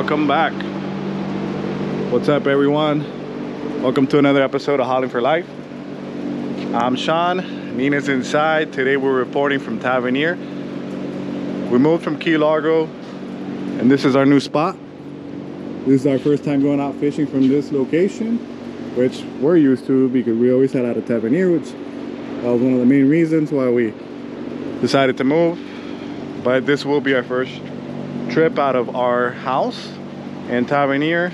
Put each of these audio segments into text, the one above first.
welcome back. What's up everyone? Welcome to another episode of hauling for life. I'm sean nina's inside. Today we're reporting from tavernier. We moved from key largo and this is our new spot. This is our first time going out fishing from this location which we're used to because we always had out of tavernier which was one of the main reasons why we decided to move. But this will be our first trip out of our house in Tavernier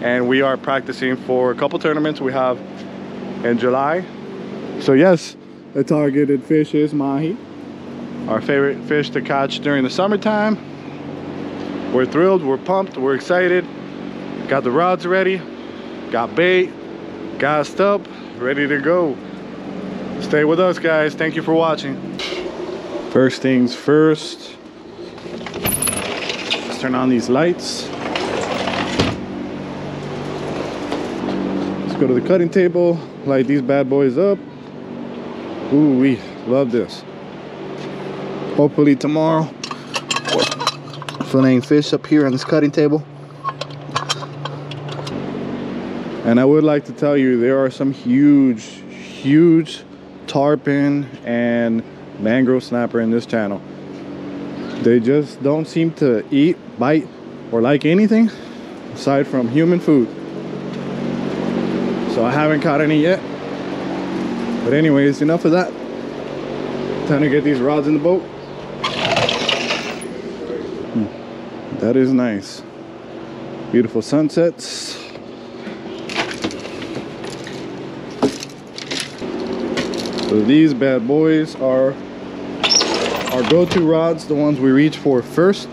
and we are practicing for a couple tournaments we have in July. So yes the targeted fish is mahi. Our favorite fish to catch during the summertime. We're thrilled we're pumped we're excited. Got the rods ready got bait gassed up ready to go. Stay with us guys. Thank you for watching. First things first. Let's turn on these lights go to the cutting table light these bad boys up. Ooh, we love this. Hopefully tomorrow filleting fish up here on this cutting table. And I would like to tell you there are some huge huge tarpon and mangrove snapper in this channel. They just don't seem to eat bite or like anything aside from human food so I haven't caught any yet but anyways enough of that time to get these rods in the boat hmm. that is nice beautiful sunsets So these bad boys are our go-to rods, the ones we reach for first.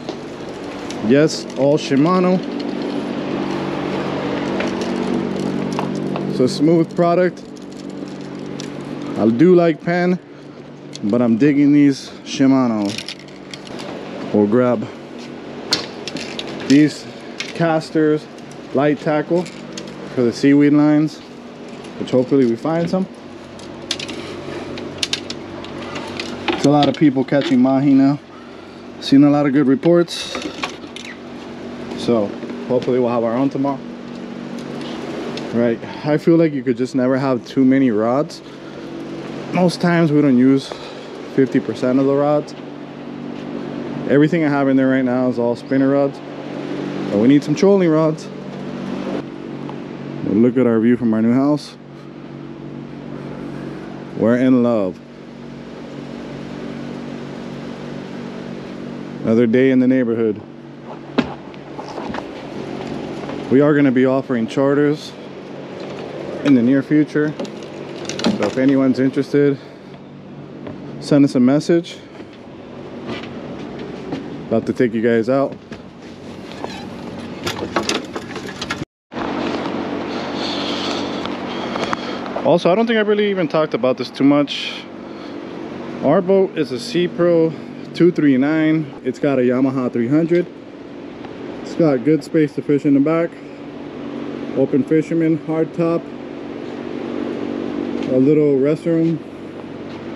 Yes, all Shimano. It's a smooth product. I do like Penn, but I'm digging these Shimano. We'll grab these casters, light tackle for the seaweed lines, which hopefully we find some. It's a lot of people catching mahi now seen a lot of good reports so hopefully we'll have our own tomorrow right? I feel like you could just never have too many rods. Most times we don't use 50 percent of the rods. Everything i have in there right now is all spinner rods but we need some trolling rods. Look at our view from our new house. We're in love. Another day in the neighborhood. We are going to be offering charters in the near future. So if anyone's interested, send us a message. About to take you guys out. Also, I don't think I really even talked about this too much. Our boat is a Sea Pro 239 it's got a Yamaha 300 it's got good space to fish in the back open fisherman hard top a little restroom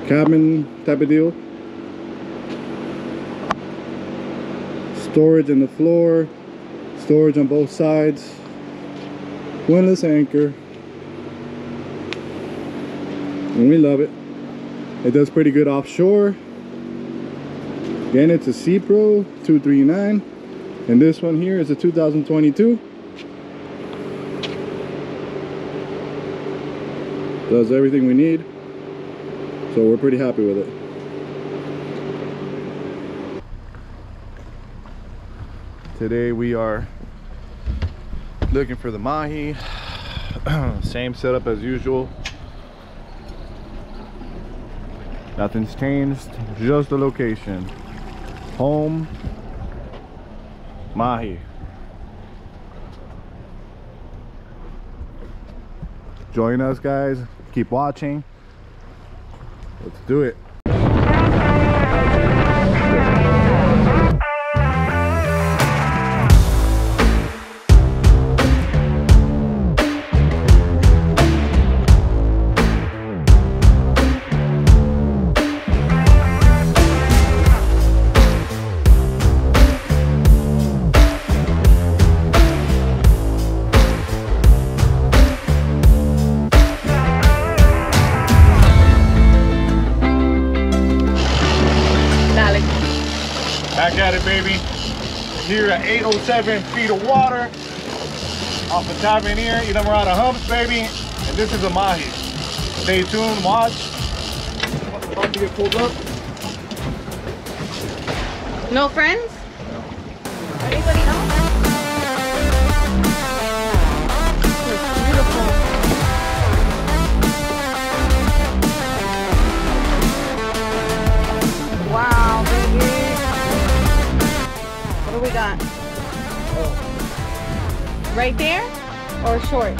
cabin type of deal. Storage in the floor storage on both sides. Windlass anchor. And we love it. It does pretty good offshore. Again, it's a Sea Pro 239, and this one here is a 2022. Does everything we need, so we're pretty happy with it. Today we are looking for the mahi. Same setup as usual. Nothing's changed, just the location home mahi join us guys keep watching. Let's do it Here at 807 feet of water off of Tavernier, Islamorada Humps, baby. And this is a mahi. Stay tuned, watch. About to get pulled up. No friends? Or short?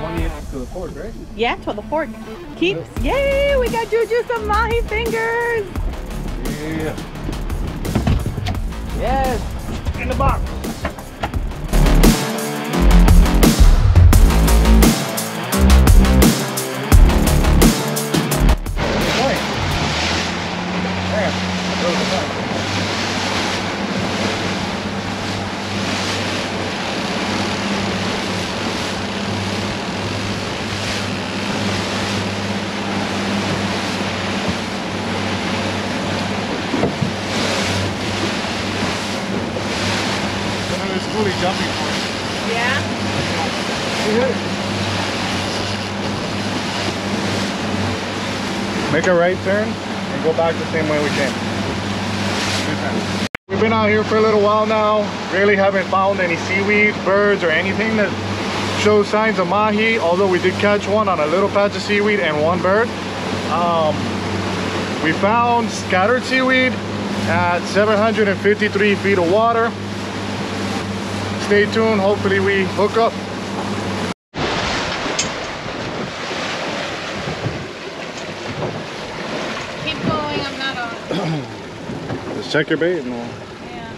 One to the port, right? Yeah, to the fork. Keeps. Yay! We got Juju some mahi fingers. Yeah. Yes. In the box. A right turn and go back the same way we came. We've been out here for a little while now. Really haven't found any seaweed, birds, or anything that shows signs of mahi. Although we did catch one on a little patch of seaweed and one bird. Um, we found scattered seaweed at 753 feet of water. Stay tuned. Hopefully we hook up. Keep going. I'm not on. Just check your bait. And we'll... Yeah.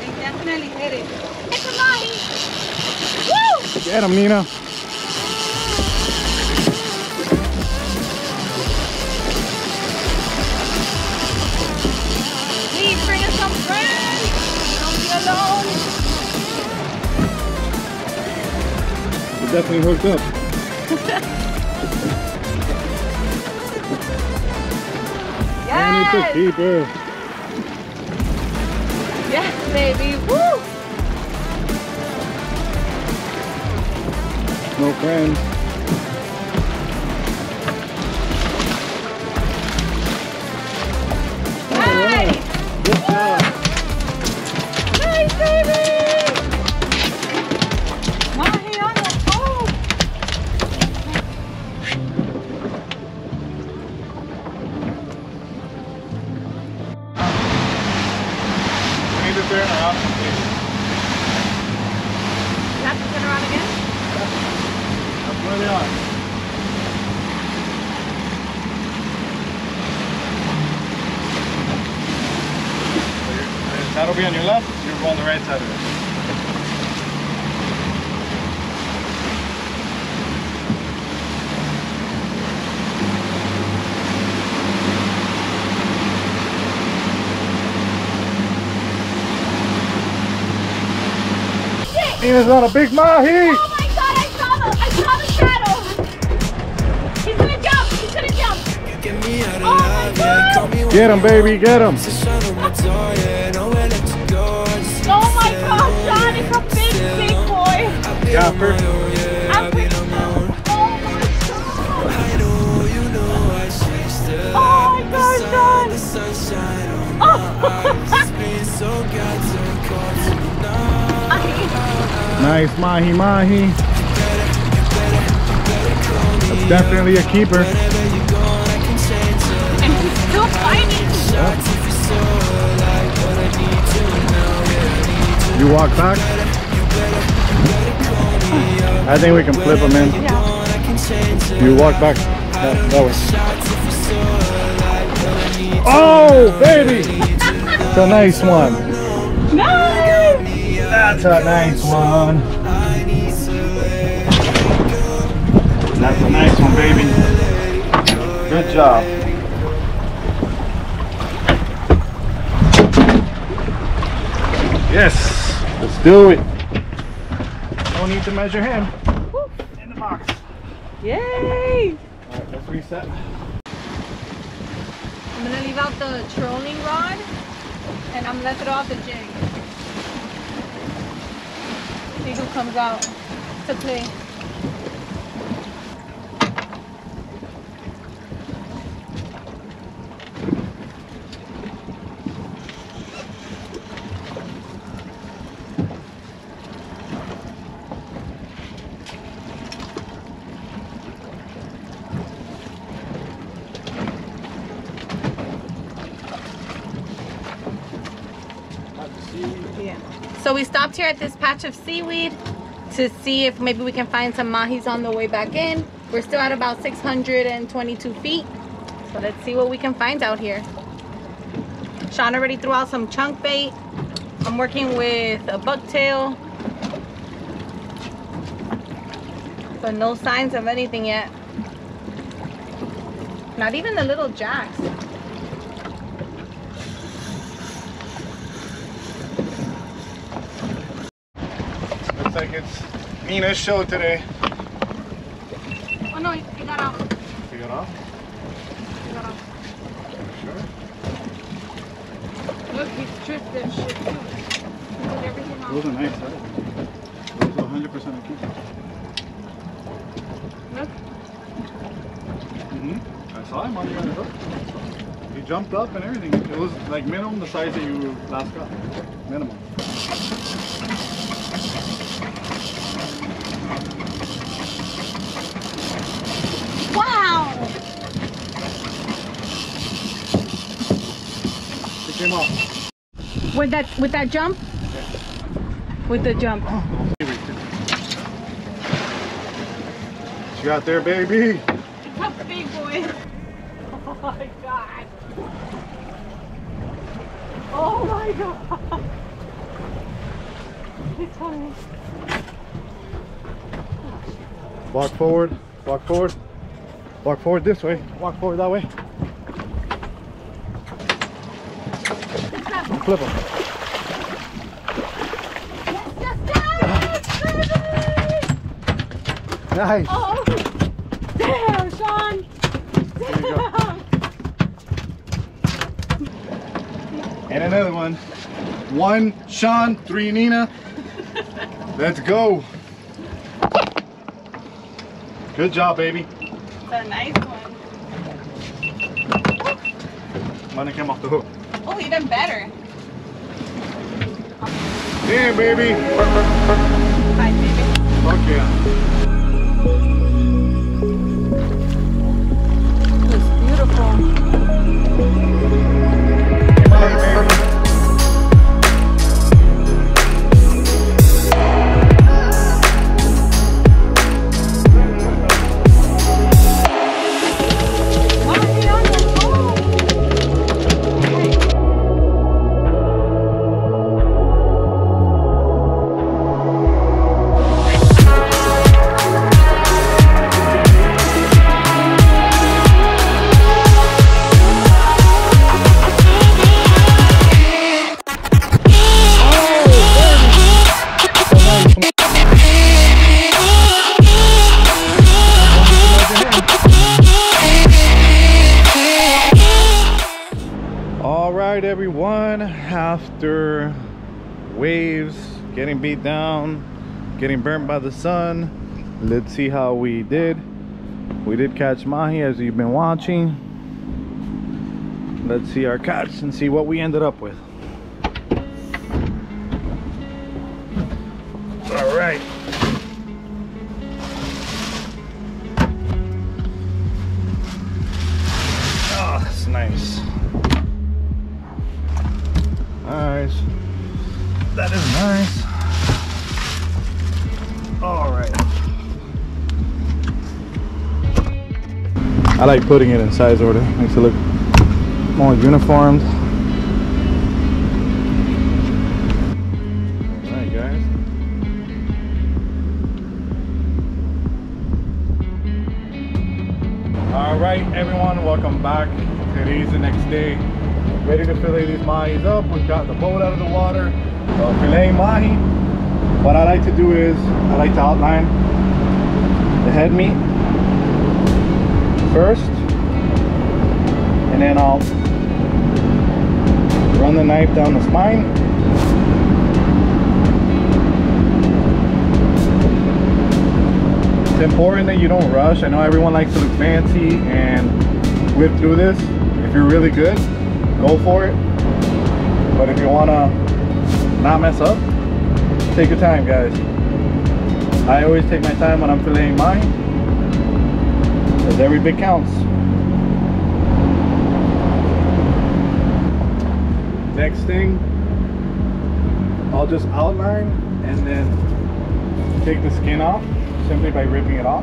They definitely hit it. It's a mahi. Woo! Get him, Nina. Please bring us some friends. Don't be alone. We're definitely hooked up. And it's a Yes. keeper. Yes, baby. Woo! No friends. That'll be on your left. You're on the right side of it. Nina's on a big mahi. Oh my god, I saw the I saw the shadow. He's gonna jump. He's gonna jump. Get me out of Oh my love, yeah. Call God. Get him, baby. Get him. eyes. It's been so goddamn cold to me now. Nice mahi mahi. That's definitely a keeper. Wherever you go, I can change it. And he's still fighting. Shots if you're so alive, but I need to know, yeah, I need to You walk back. I think we can flip him in. Yeah. I can change it. You walk back that, that way. Shots if you're so alive, but I need to Oh, baby! It's a nice one. Nice. That's a nice one. I need to let That's a nice one, baby. Good job. Yes, let's do it. No need to measure him. In the box. Yay. All right, let's reset. I'm gonna leave out the trolling rod And I'm gonna throw out the jig. See who comes out to play. Yeah. So we stopped here at this patch of seaweed to see if maybe we can find some mahis on the way back in. We're still at about 622 feet. So let's see what we can find out here. Sean already threw out some chunk bait. I'm working with a bucktail. But no signs of anything yet. Not even the little jacks. Like it's Nina's show today. Oh no, he he got out. You got off? He got out. Sure. Look, he tripped and shit too. Did Those are nice? Those are 100% a keep. Look. Mm-hmm. I saw him on the other hook. He jumped up and everything. It was like minimum the size that you last got. Minimum. It off. With that with that jump? With the jump. What you got there, baby? It's a big boy. Oh my god. Oh my god. It's funny. Walk forward. Walk forward. Walk forward this way. Walk forward that way. And flip him. Yes, yes, yes! Nice. Oh, damn, Sean. There you go. Damn. And another one. One Sean, three Nina. Let's go. Good job, baby. It's a nice one. Money came off the hook. Oh, even better. Damn, baby. Bye, baby. Fuck yeah. Looks beautiful. All getting beat down, getting burnt by the sun, let's see how we did. We did catch mahi as you've been watching. Let's see our catch and see what we ended up with. Like putting it in size order. Makes it look more uniformed. All right, guys. All right, everyone, welcome back. Today's the next day. Ready to fillet these mahis up. We've got the boat out of the water. So filleting mahi. What I like to do is I like to outline the head meat first, and then I'll Run the knife down the spine. It's important that you don't rush. I know everyone likes to look fancy and whip through this. If you're really good, go for it. But if you wanna not mess up, take your time, guys. I always take my time when I'm filleting mine, because every bit counts. Next thing, I'll just outline and then take the skin off simply by ripping it off.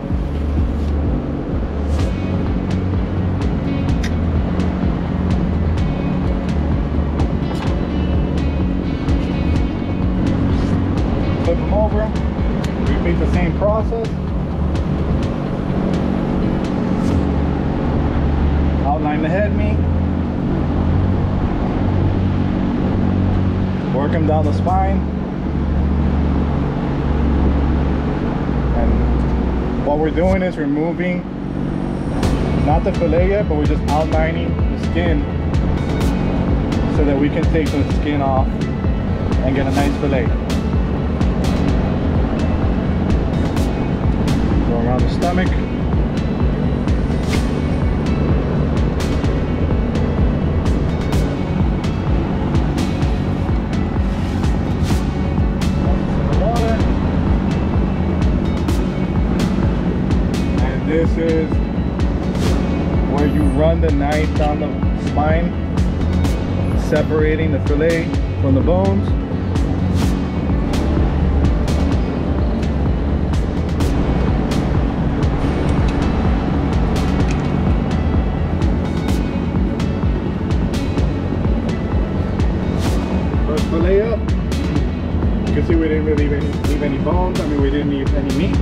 Flip them over, repeat the same process. Outline the head meat. Work them down the spine. And what we're doing is removing not the fillet yet, but we're just outlining the skin so that we can take the skin off and get a nice fillet. Go around the stomach. Run the knife down the spine, separating the fillet from the bones. First fillet up. You can see we didn't really leave any, leave any bones. I mean, we didn't leave any meat.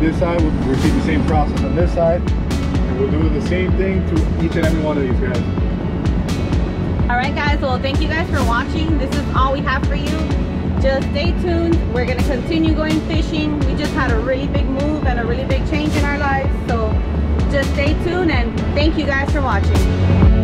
This side, we'll repeat the same process on this side. We'll do the same thing to each and every one of these guys. All right, guys. Well, thank you guys for watching. This is all we have for you. Just stay tuned. We're gonna continue going fishing. We just had a really big move and a really big change in our lives. So just stay tuned and thank you guys for watching.